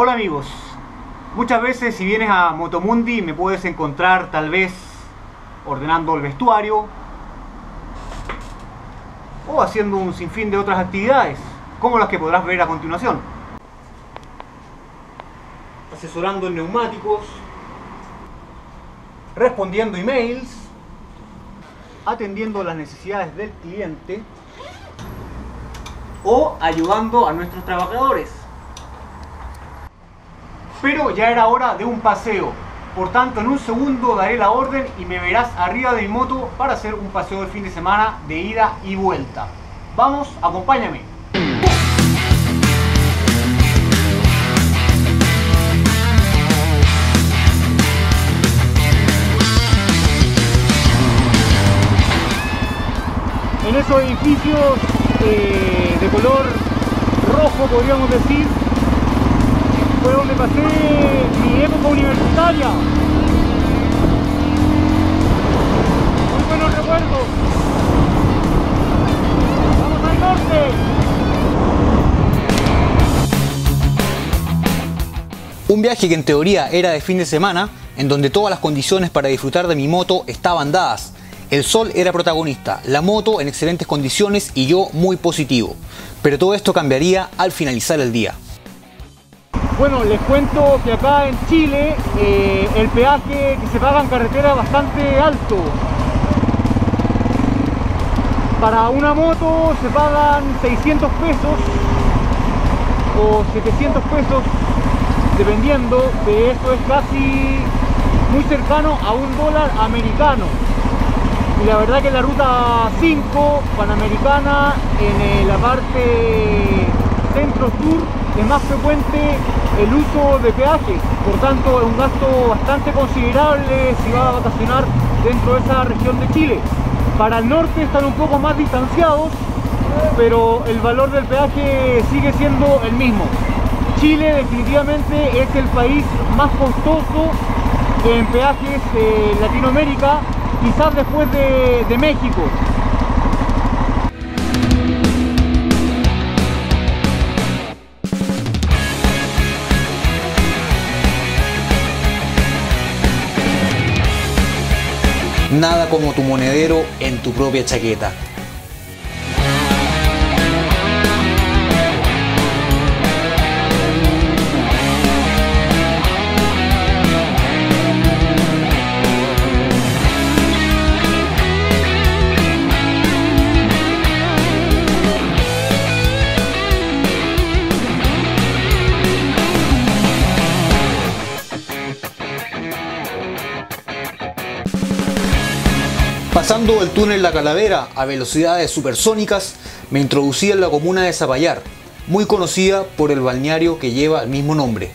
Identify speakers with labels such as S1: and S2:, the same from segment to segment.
S1: Hola amigos, muchas veces si vienes a Motomundi me puedes encontrar tal vez ordenando el vestuario o haciendo un sinfín de otras actividades, como las que podrás ver a continuación. Asesorando en neumáticos, respondiendo emails, atendiendo las necesidades del cliente o ayudando a nuestros trabajadores. Pero ya era hora de un paseo. Por tanto, en un segundo daré la orden y me verás arriba de mi moto para hacer un paseo de fin de semana de ida y vuelta. Vamos, acompáñame. En esos edificios eh, de color rojo, podríamos decir, fue donde pasé mi época universitaria. Muy buenos recuerdos. Vamos al norte.
S2: Un viaje que en teoría era de fin de semana, en donde todas las condiciones para disfrutar de mi moto estaban dadas. El sol era protagonista, la moto en excelentes condiciones y yo muy positivo. Pero todo esto cambiaría al finalizar el día.
S1: Bueno, les cuento que acá en Chile eh, el peaje que se paga en carretera es bastante alto. Para una moto se pagan 600 pesos o 700 pesos, dependiendo de esto es casi muy cercano a un dólar americano. Y la verdad que la ruta 5 panamericana en eh, la parte centro-sur es más frecuente el uso de peaje, por tanto es un gasto bastante considerable si va a vacacionar dentro de esa región de Chile. Para el norte están un poco más distanciados, pero el valor del peaje sigue siendo el mismo. Chile definitivamente es el país más costoso en peajes de Latinoamérica, quizás después de, de México.
S2: Nada como tu monedero en tu propia chaqueta. Pasando el túnel La Calavera a velocidades supersónicas, me introducí en la comuna de Zapallar, muy conocida por el balneario que lleva el mismo nombre.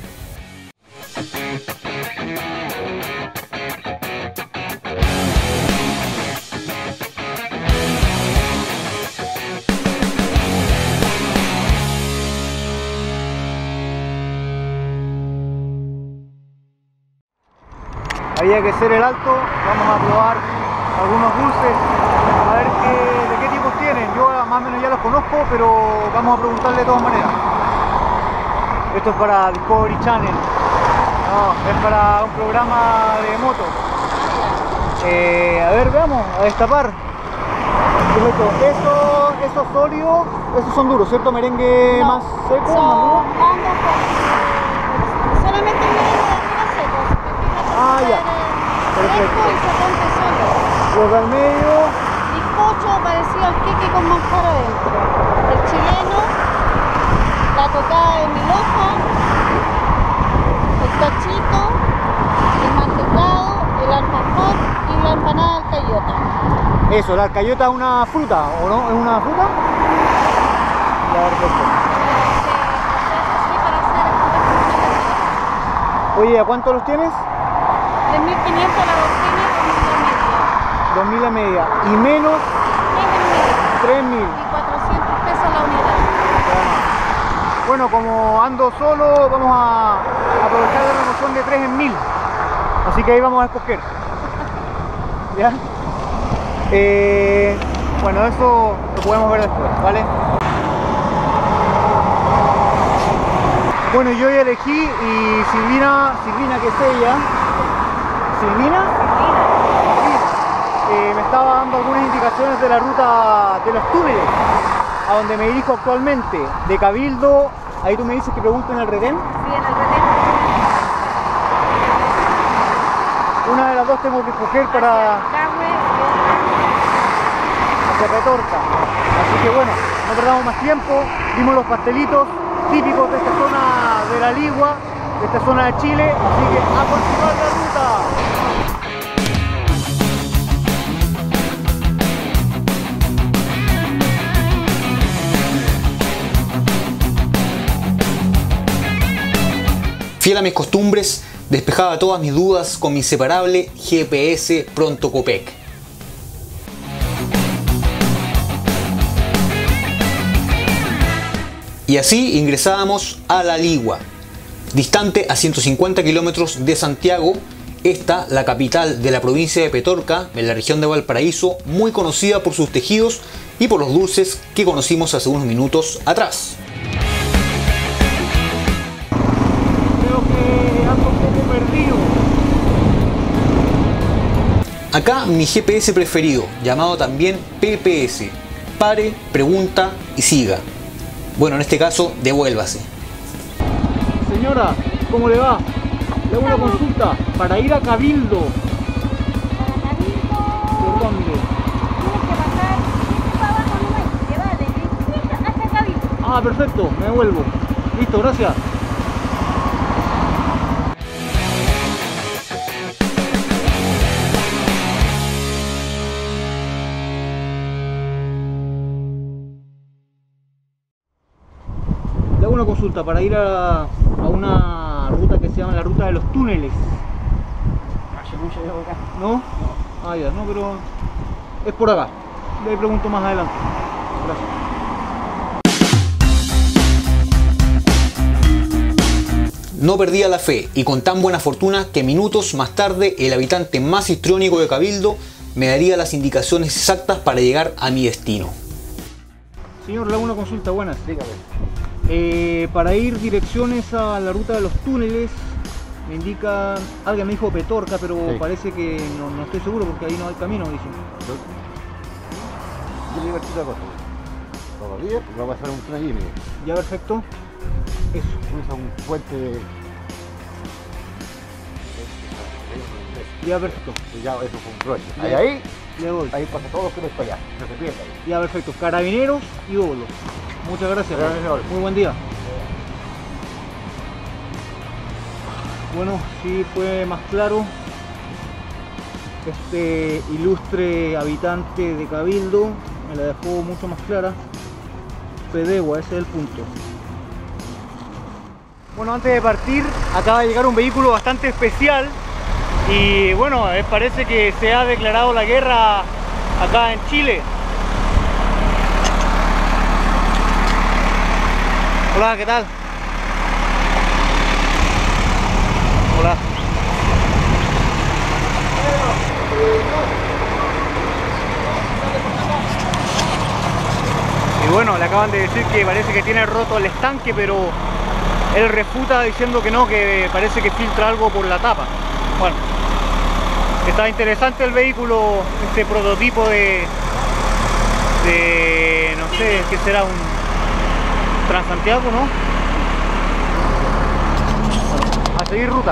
S1: Había que hacer el alto, vamos a probar algunos dulces, a ver qué, de qué tipos tienen. Yo más o menos ya los conozco, pero vamos a preguntarle de todas maneras. Esto es para Discovery Channel, no, es para un programa de moto. Eh, a ver, veamos, a destapar. Eso, esos sólidos, esos son duros, ¿cierto? Merengue
S3: No,
S1: más seco, más duro.
S3: Solamente merengue de seco.
S1: Ah, ya.
S3: Perfecto.
S1: Los del medio,
S3: Bizcocho parecido al queque con manjar adentro. El chileno, la tocada de mil hojas, el cachito, el mantecado, el alfajor y la empanada de cayota.
S1: Eso, la alcayota es una fruta, ¿o no? ¿Es una fruta?
S3: Para hacer
S1: Oye, ¿a cuánto los tienes?
S3: 3.500 la 2.000 la media.
S1: 2.000 a media. Y menos 3.000.
S3: y 400 pesos la unidad.
S1: Bueno, como ando solo, vamos a aprovechar la promoción de 3 en 1000. Así que ahí vamos a escoger. ¿Ya? Eh, bueno, eso lo podemos ver después, ¿vale? Bueno, yo ya elegí y Silvina, Silvina que es ella, Silvina. Eh, me estaba dando algunas indicaciones de la ruta de los túneles, a donde me dirijo actualmente, de Cabildo, ahí tú me dices que pregunto en el retén,
S3: Sí, en el retén.
S1: una de las dos tengo que escoger para hacia Petorca. Así que bueno, no perdamos más tiempo, vimos los pastelitos típicos de esta zona de la Ligua, de esta zona de Chile, así que a continuar la ruta.
S2: Fiel a mis costumbres, despejaba todas mis dudas con mi inseparable GPS Pronto Copec. Y así ingresábamos a La Ligua, distante a 150 kilómetros de Santiago, esta la capital de la provincia de Petorca, en la región de Valparaíso, muy conocida por sus tejidos y por los dulces que conocimos hace unos minutos atrás. Acá mi GPS preferido, llamado también PPS. Pare, pregunta y siga. Bueno, en este caso, devuélvase.
S1: Señora, ¿cómo le va? Le hago una consulta. Para ir a Cabildo,
S3: Para Cabildo,
S1: ¿por dónde?
S3: tienes que pasar para abajo nomás, que va desde Iquique hasta Cabildo.
S1: Ah, perfecto, me devuelvo. Listo, gracias. Consulta para ir a, a una ruta que se llama la ruta de los túneles.
S4: Acá.
S1: ¿No? Ah, ya, no, pero es por acá. Le pregunto más adelante. Gracias.
S2: No perdía la fe y con tan buena fortuna que minutos más tarde el habitante más histriónico de Cabildo me daría las indicaciones exactas para llegar a mi destino.
S1: Señor, le hago una consulta buenas.
S4: Dígame.
S1: Eh, para ir direcciones a la ruta de los túneles, me indica, alguien me dijo Petorca, pero
S4: Sí.
S1: parece que no, no estoy seguro porque ahí no hay camino, dicen.
S4: Yo, le los días pues, vamos a hacer un tren mire.
S1: Ya perfecto. Eso.
S4: Cruza un puente de.
S1: Ya perfecto.
S4: Y ya eso fue un trueque. Ahí, ahí,
S1: Le doy.
S4: ahí pasa todo que no allá. No se pierda.
S1: Ya perfecto. Carabineros y Olo. Muchas gracias. Muy buen día. Bueno, sí fue más claro. Este ilustre habitante de Cabildo me la dejó mucho más clara. Pedegua, ese es el punto. Bueno, antes de partir, acaba de llegar un vehículo bastante especial y bueno, eh, parece que se ha declarado la guerra acá en Chile. Hola, ¿qué tal? Hola. Y bueno, le acaban de decir que parece que tiene roto el estanque, pero él refuta diciendo que no, que parece que filtra algo por la tapa. Bueno, está interesante el vehículo, este prototipo de, de no sé, ¿qué será? Un Transantiago, ¿no? A seguir ruta.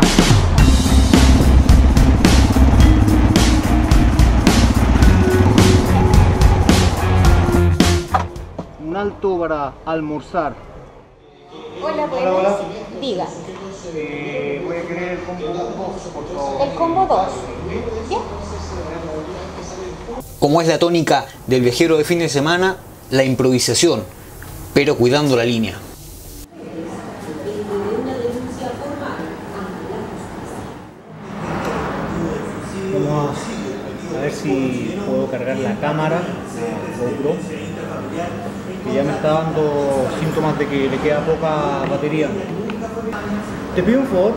S1: Un alto para almorzar.
S3: Hola,
S1: Hola, hola.
S3: Diga,
S1: Eh, voy a querer el combo 2, por favor.
S3: el combo 2. ¿Ya?
S2: Como es la tónica del viajero de fin de semana, la improvisación, pero cuidando la línea.
S1: A ver si puedo cargar la cámara, que ya me está dando síntomas de que le queda poca batería. Te pido un favor,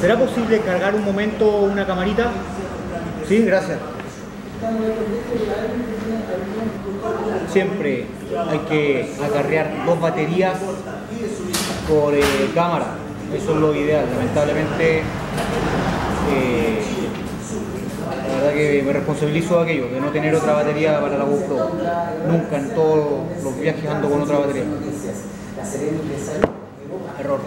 S1: ¿será posible cargar un momento una camarita? Sí, gracias. Siempre hay que acarrear dos baterías por eh, cámara. Eso es lo ideal. Lamentablemente, eh, la verdad que me responsabilizo de aquello, de no tener otra batería para la GoPro. Nunca en todos los viajes ando con otra batería. Error.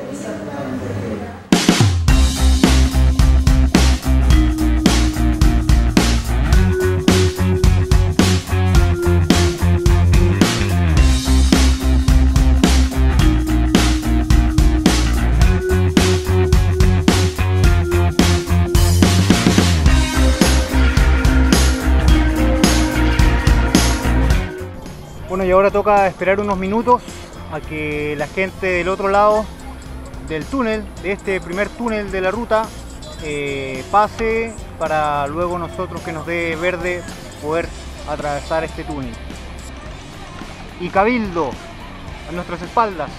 S1: Bueno, y ahora toca esperar unos minutos a que la gente del otro lado del túnel, de este primer túnel de la ruta, eh, pase para luego nosotros que nos dé verde poder atravesar este túnel. Y Cabildo, a nuestras espaldas,